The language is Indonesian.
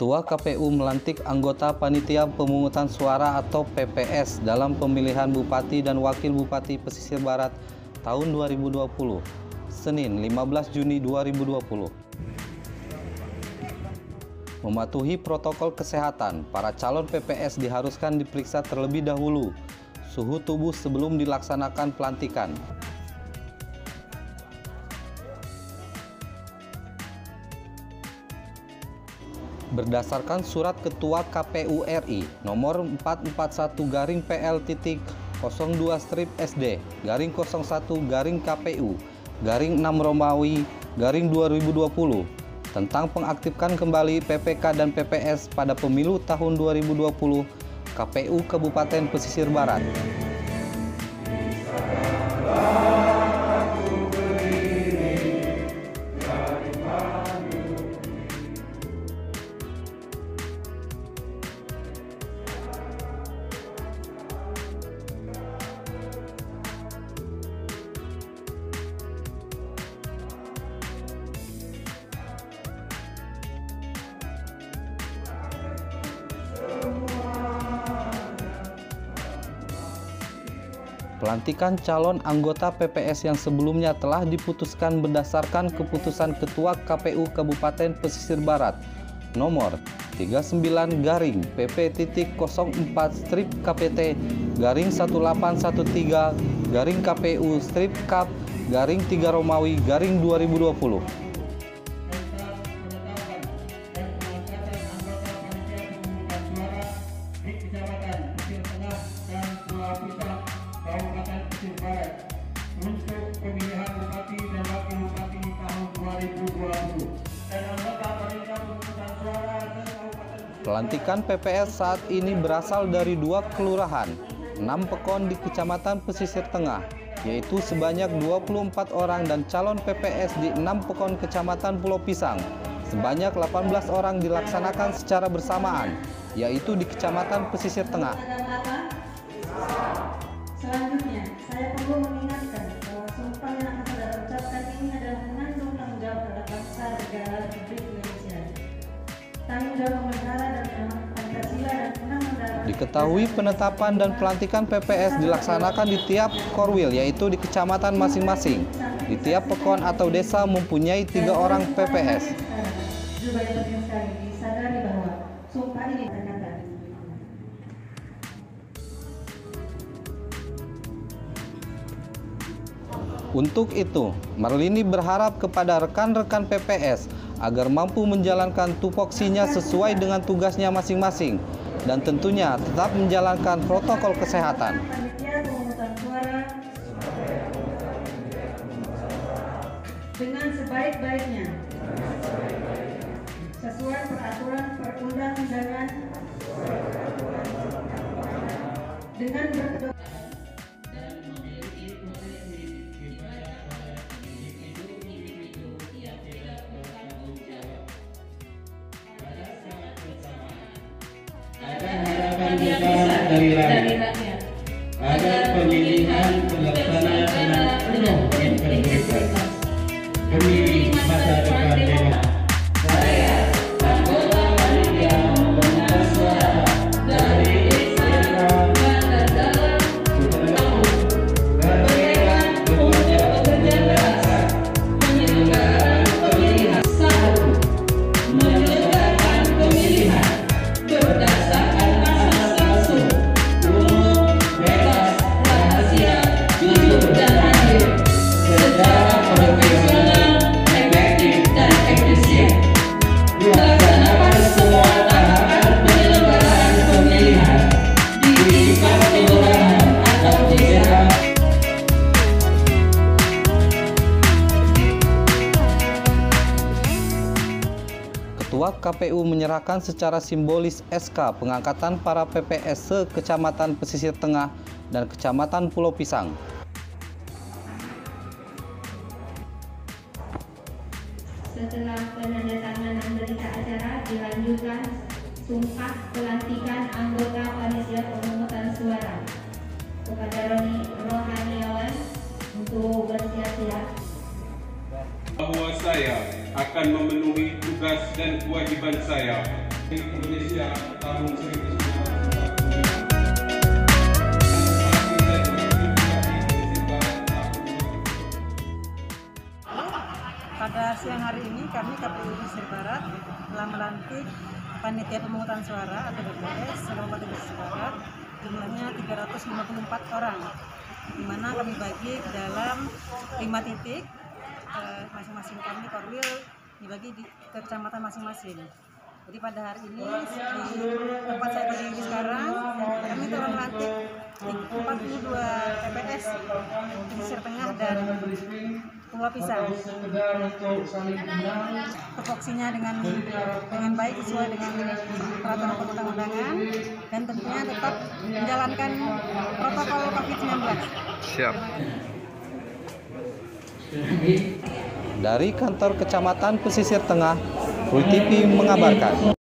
Ketua KPU melantik anggota Panitia Pemungutan Suara atau PPS dalam pemilihan Bupati dan Wakil Bupati Pesisir Barat tahun 2020, Senin 15 Juni 2020. Mematuhi protokol kesehatan, para calon PPS diharuskan diperiksa terlebih dahulu suhu tubuh sebelum dilaksanakan pelantikan. Berdasarkan surat Ketua KPU RI nomor 441 garing PL titik 02 strip SD garing 01 garing KPU garing 6 Romawi garing 2020 tentang pengaktifkan kembali PPK dan PPS pada pemilu tahun 2020 KPU Kabupaten Pesisir Barat. Pelantikan calon anggota PPS yang sebelumnya telah diputuskan berdasarkan keputusan Ketua KPU Kabupaten Pesisir Barat. Nomor 39 garing PP titik 04 strip KPT garing 1813 garing KPU strip Kap garing 3 Romawi garing 2020 Pelantikan PPS saat ini berasal dari dua kelurahan, 6 pekon di Kecamatan Pesisir Tengah, yaitu sebanyak 24 orang dan calon PPS di 6 pekon Kecamatan Pulau Pisang. Sebanyak 18 orang dilaksanakan secara bersamaan, yaitu di Kecamatan Pesisir Tengah. Selanjutnya, saya perlu Diketahui penetapan dan pelantikan PPS dilaksanakan di tiap korwil, yaitu di kecamatan masing-masing. Di tiap pekon atau desa mempunyai tiga orang PPS. Untuk itu, Marlini berharap kepada rekan-rekan PPS agar mampu menjalankan tupoksinya sesuai dengan tugasnya masing-masing dan tentunya tetap menjalankan protokol kesehatan. Dengan sebaik-baiknya sesuai peraturan perundang-undangan dengan berpedoman besar dari KPU menyerahkan secara simbolis SK pengangkatan para PPS se-Kecamatan Pesisir Tengah dan Kecamatan Pulau Pisang. Setelah penandatanganan berita acara dilanjutkan sumpah pelantikan anggota panitia pemungutan suara kepada Roni Rohaniawan untuk bersiap-siap. Bahwa saya akan memenuhi tugas dan kewajiban saya. Indonesia tahun 1945. Pada siang hari ini kami KPU Pesisir Barat telah melantik panitia pemungutan suara atau BPS Kabupaten Pesisir Barat. Jumlahnya 354 orang di mana kami bagi ke dalam lima titik masing-masing kami korwil dibagi di ke kecamatan masing-masing. Jadi pada hari ini di tempat saya berdiri sekarang kami telah melantik 42 TPS pesisir tengah dan Pulau Pisang. Tupoksinya dengan dengan baik sesuai dengan peraturan perundang-undangan dan tentunya tetap menjalankan protokol COVID-19. Siap. Dari kantor Kecamatan Pesisir Tengah, Rui TV mengabarkan.